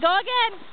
go again.